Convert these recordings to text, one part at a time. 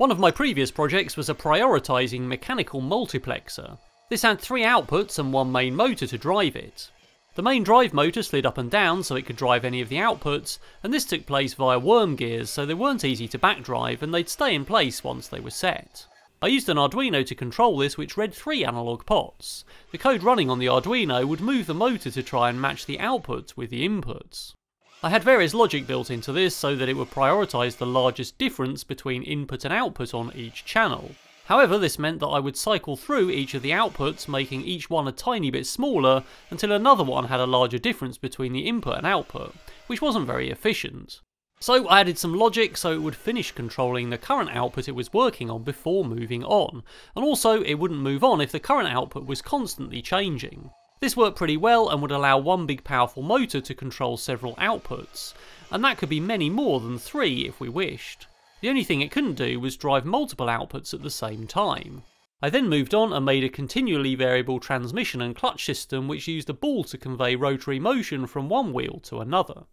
One of my previous projects was a prioritising mechanical multiplexer. This had three outputs and one main motor to drive it. The main drive motor slid up and down so it could drive any of the outputs, and this took place via worm gears so they weren't easy to backdrive and they'd stay in place once they were set. I used an Arduino to control this which read three analog pots. The code running on the Arduino would move the motor to try and match the outputs with the inputs. I had various logic built into this so that it would prioritise the largest difference between input and output on each channel. However, this meant that I would cycle through each of the outputs, making each one a tiny bit smaller, until another one had a larger difference between the input and output, which wasn't very efficient. So I added some logic so it would finish controlling the current output it was working on before moving on, and also it wouldn't move on if the current output was constantly changing. This worked pretty well and would allow one big powerful motor to control several outputs, and that could be many more than three if we wished. The only thing it couldn't do was drive multiple outputs at the same time. I then moved on and made a continually variable transmission and clutch system which used a ball to convey rotary motion from one wheel to another.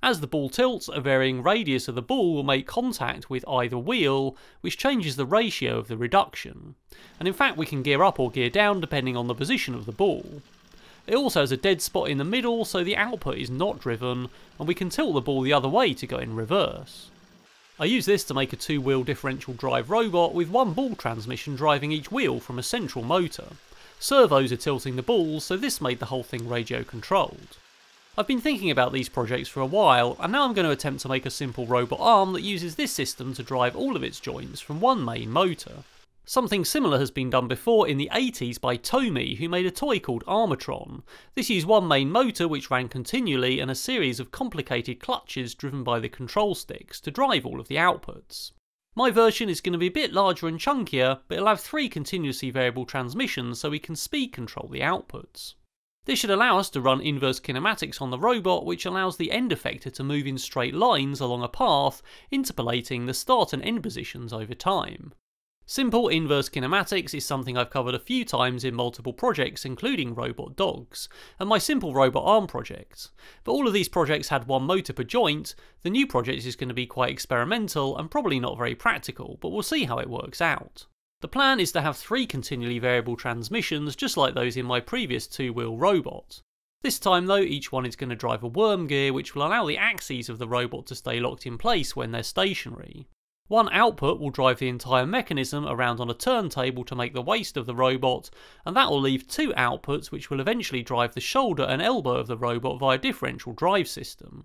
As the ball tilts, a varying radius of the ball will make contact with either wheel, which changes the ratio of the reduction. And in fact we can gear up or gear down depending on the position of the ball. It also has a dead spot in the middle so the output is not driven, and we can tilt the ball the other way to go in reverse. I use this to make a two wheel differential drive robot with one ball transmission driving each wheel from a central motor. Servos are tilting the balls, so this made the whole thing radio controlled. I've been thinking about these projects for a while, and now I'm going to attempt to make a simple robot arm that uses this system to drive all of its joints from one main motor. Something similar has been done before in the 80s by Tomy, who made a toy called Armatron. This used one main motor which ran continually and a series of complicated clutches driven by the control sticks to drive all of the outputs. My version is going to be a bit larger and chunkier, but it'll have three continuously variable transmissions so we can speed control the outputs. This should allow us to run inverse kinematics on the robot, which allows the end effector to move in straight lines along a path, interpolating the start and end positions over time. Simple inverse kinematics is something I've covered a few times in multiple projects including Robot Dogs, and my Simple Robot Arm project. But all of these projects had one motor per joint, the new project is going to be quite experimental and probably not very practical, but we'll see how it works out. The plan is to have three continually variable transmissions just like those in my previous two-wheel robot. This time though, each one is going to drive a worm gear which will allow the axes of the robot to stay locked in place when they're stationary. One output will drive the entire mechanism around on a turntable to make the waist of the robot, and that will leave two outputs which will eventually drive the shoulder and elbow of the robot via differential drive system.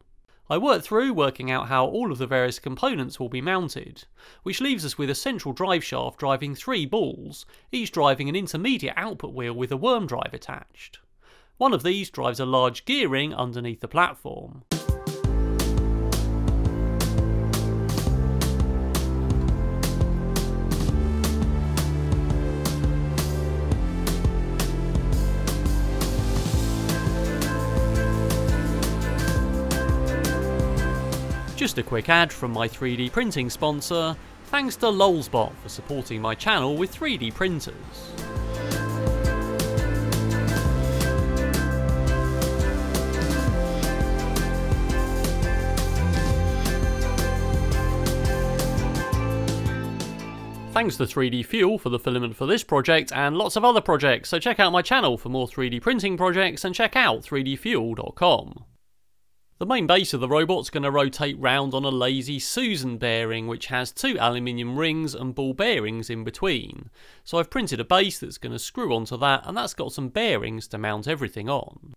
I worked through working out how all of the various components will be mounted, which leaves us with a central drive shaft driving three balls, each driving an intermediate output wheel with a worm drive attached. One of these drives a large gearing underneath the platform. Just a quick ad from my 3D printing sponsor, thanks to LulzBot for supporting my channel with 3D printers. Thanks to 3D Fuel for the filament for this project and lots of other projects, so check out my channel for more 3D printing projects and check out 3dfuel.com. The main base of the robot's going to rotate round on a lazy Susan bearing which has two aluminium rings and ball bearings in between. So I've printed a base that's going to screw onto that and that's got some bearings to mount everything on.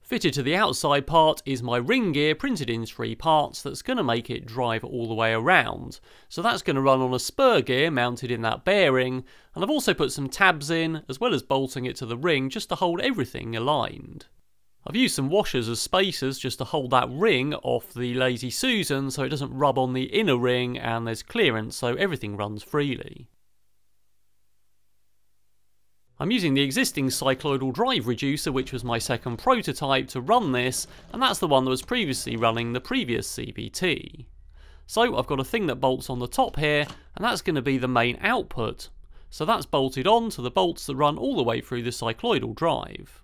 Fitted to the outside part is my ring gear printed in three parts that's going to make it drive all the way around. So that's going to run on a spur gear mounted in that bearing and I've also put some tabs in as well as bolting it to the ring just to hold everything aligned. I've used some washers as spacers just to hold that ring off the Lazy Susan so it doesn't rub on the inner ring and there's clearance so everything runs freely. I'm using the existing cycloidal drive reducer which was my second prototype to run this and that's the one that was previously running the previous CVT. So I've got a thing that bolts on the top here and that's going to be the main output. So that's bolted on to the bolts that run all the way through the cycloidal drive.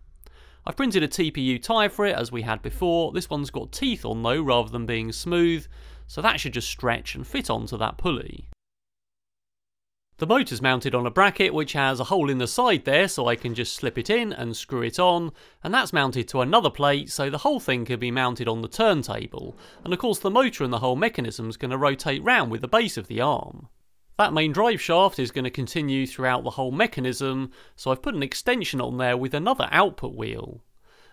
I've printed a TPU tyre for it as we had before, this one's got teeth on though rather than being smooth, so that should just stretch and fit onto that pulley. The motor's mounted on a bracket which has a hole in the side there so I can just slip it in and screw it on, and that's mounted to another plate so the whole thing can be mounted on the turntable, and of course the motor and the whole mechanism is going to rotate round with the base of the arm. That main drive shaft is going to continue throughout the whole mechanism, so I've put an extension on there with another output wheel.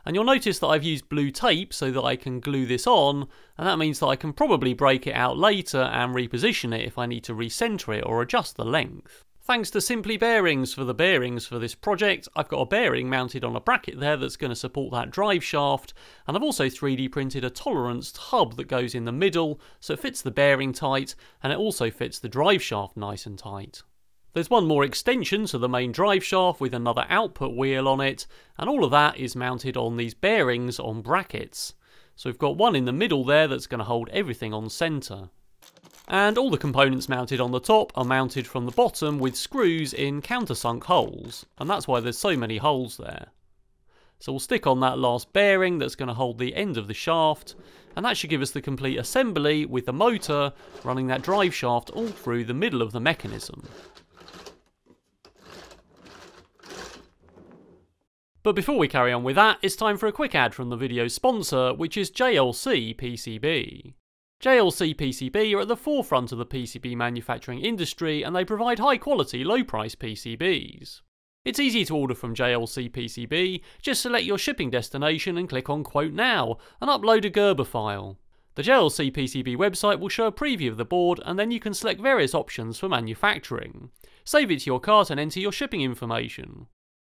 And you'll notice that I've used blue tape so that I can glue this on, and that means that I can probably break it out later and reposition it if I need to recenter it or adjust the length. Thanks to Simply Bearings for the bearings for this project, I've got a bearing mounted on a bracket there that's going to support that drive shaft, and I've also 3D printed a toleranced hub that goes in the middle, so it fits the bearing tight, and it also fits the drive shaft nice and tight. There's one more extension to the main drive shaft with another output wheel on it, and all of that is mounted on these bearings on brackets. So we've got one in the middle there that's going to hold everything on centre. And all the components mounted on the top are mounted from the bottom with screws in countersunk holes, and that's why there's so many holes there. So we'll stick on that last bearing that's going to hold the end of the shaft, and that should give us the complete assembly with the motor running that drive shaft all through the middle of the mechanism. But before we carry on with that, it's time for a quick ad from the video's sponsor, which is JLC PCB. JLC PCB are at the forefront of the PCB manufacturing industry and they provide high quality, low price PCBs. It's easy to order from JLC PCB, just select your shipping destination and click on Quote Now and upload a Gerber file. The JLC PCB website will show a preview of the board and then you can select various options for manufacturing. Save it to your cart and enter your shipping information.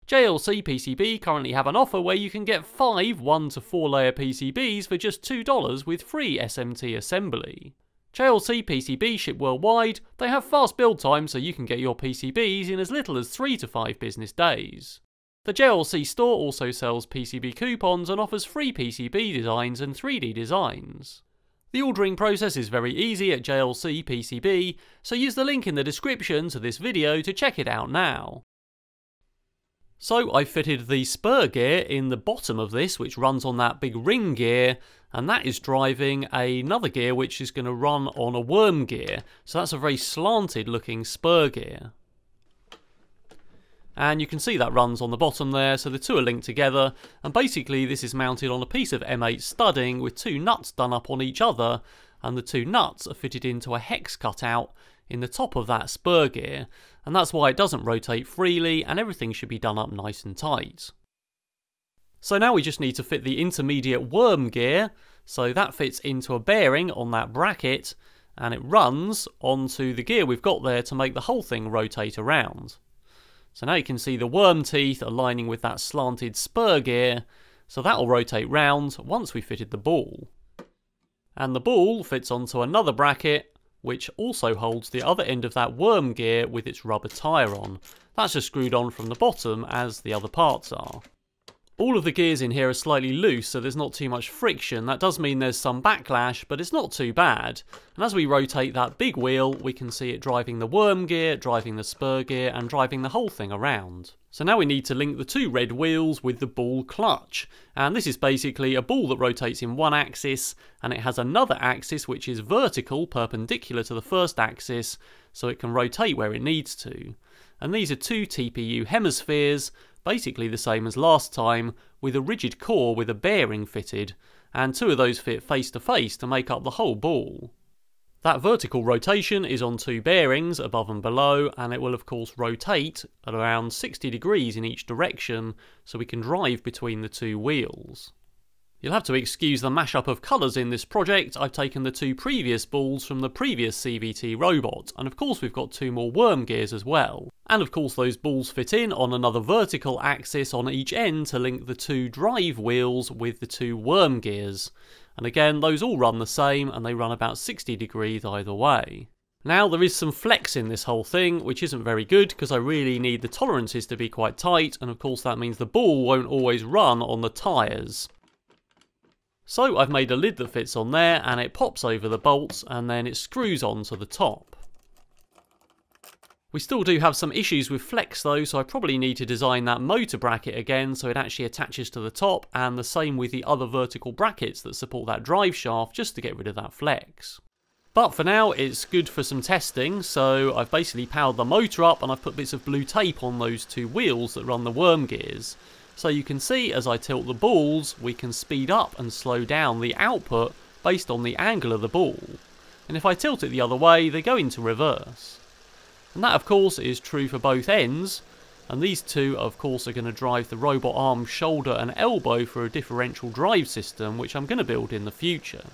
JLC PCB currently have an offer where you can get 5 1 to 4 layer PCBs for just $2 with free SMT assembly. JLC PCB ship worldwide, they have fast build time so you can get your PCBs in as little as 3 to 5 business days. The JLC store also sells PCB coupons and offers free PCB designs and 3D designs. The ordering process is very easy at JLC PCB, so use the link in the description to this video to check it out now. So I fitted the spur gear in the bottom of this, which runs on that big ring gear, and that is driving another gear which is going to run on a worm gear. So that's a very slanted looking spur gear. And you can see that runs on the bottom there, so the two are linked together, and basically this is mounted on a piece of M8 studding with two nuts done up on each other, and the two nuts are fitted into a hex cutout in the top of that spur gear, and that's why it doesn't rotate freely and everything should be done up nice and tight. So now we just need to fit the intermediate worm gear, so that fits into a bearing on that bracket, and it runs onto the gear we've got there to make the whole thing rotate around. So now you can see the worm teeth aligning with that slanted spur gear, so that'll rotate round once we fitted the ball. And the ball fits onto another bracket which also holds the other end of that worm gear with its rubber tyre on. That's just screwed on from the bottom as the other parts are. All of the gears in here are slightly loose, so there's not too much friction. That does mean there's some backlash, but it's not too bad. And as we rotate that big wheel, we can see it driving the worm gear, driving the spur gear, and driving the whole thing around. So now we need to link the two red wheels with the ball clutch. And this is basically a ball that rotates in one axis, and it has another axis which is vertical, perpendicular to the first axis, so it can rotate where it needs to. And these are two TPU hemispheres, basically the same as last time, with a rigid core with a bearing fitted, and two of those fit face to face to make up the whole ball. That vertical rotation is on two bearings, above and below, and it will of course rotate at around 60 degrees in each direction, so we can drive between the two wheels. You'll have to excuse the mashup of colours in this project, I've taken the two previous balls from the previous CVT robot, and of course we've got two more worm gears as well. And of course those balls fit in on another vertical axis on each end to link the two drive wheels with the two worm gears. And again, those all run the same, and they run about 60 degrees either way. Now, there is some flex in this whole thing, which isn't very good because I really need the tolerances to be quite tight, and of course that means the ball won't always run on the tyres. So I've made a lid that fits on there and it pops over the bolts and then it screws onto the top. We still do have some issues with flex though, so I probably need to design that motor bracket again so it actually attaches to the top, and the same with the other vertical brackets that support that drive shaft just to get rid of that flex. But for now, it's good for some testing, so I've basically powered the motor up and I've put bits of blue tape on those two wheels that run the worm gears. So you can see as I tilt the balls, we can speed up and slow down the output based on the angle of the ball. And if I tilt it the other way, they go into reverse. And that of course is true for both ends, and these two of course are going to drive the robot arm, shoulder and elbow for a differential drive system which I'm going to build in the future.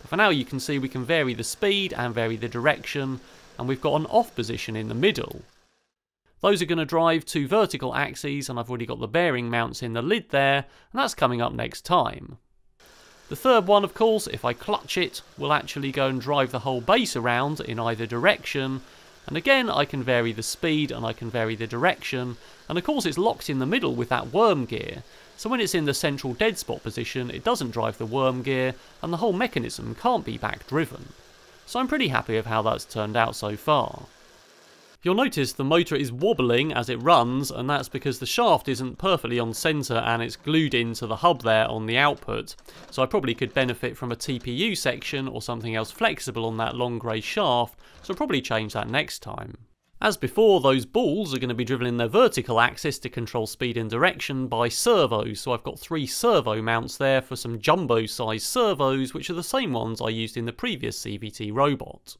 But for now you can see we can vary the speed and vary the direction and we've got an off position in the middle. Those are going to drive two vertical axes and I've already got the bearing mounts in the lid there and that's coming up next time. The third one of course, if I clutch it, will actually go and drive the whole base around in either direction and again I can vary the speed and I can vary the direction and of course it's locked in the middle with that worm gear so when it's in the central dead spot position it doesn't drive the worm gear and the whole mechanism can't be back driven. So I'm pretty happy with how that's turned out so far. You'll notice the motor is wobbling as it runs and that's because the shaft isn't perfectly on centre and it's glued into the hub there on the output. So I probably could benefit from a TPU section or something else flexible on that long grey shaft, so I'll probably change that next time. As before, those balls are going to be driven in their vertical axis to control speed and direction by servos, so I've got three servo mounts there for some jumbo-sized servos, which are the same ones I used in the previous CVT robot.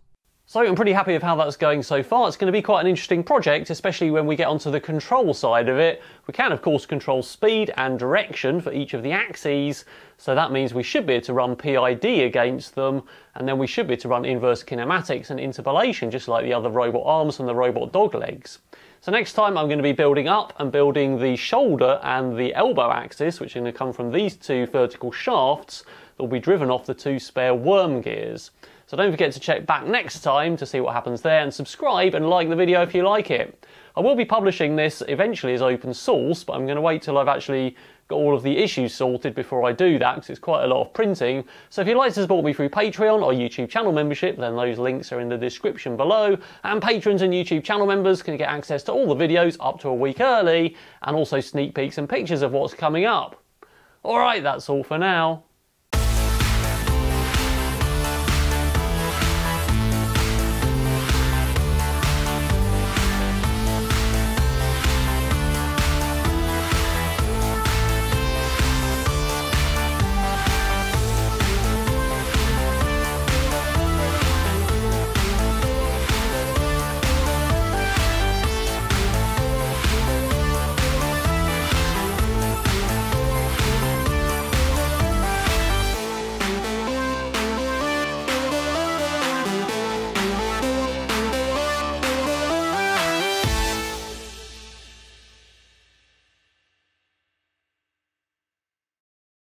So I'm pretty happy with how that's going so far. It's going to be quite an interesting project, especially when we get onto the control side of it. We can of course control speed and direction for each of the axes, so that means we should be able to run PID against them, and then we should be able to run inverse kinematics and interpolation, just like the other robot arms and the robot dog legs. So next time I'm going to be building up and building the shoulder and the elbow axis, which are going to come from these two vertical shafts that will be driven off the two spare worm gears. So don't forget to check back next time to see what happens there and subscribe and like the video if you like it. I will be publishing this eventually as open source, but I'm going to wait till I've actually got all of the issues sorted before I do that because it's quite a lot of printing. So if you'd like to support me through Patreon or YouTube channel membership, then those links are in the description below. And patrons and YouTube channel members can get access to all the videos up to a week early and also sneak peeks and pictures of what's coming up. Alright, that's all for now.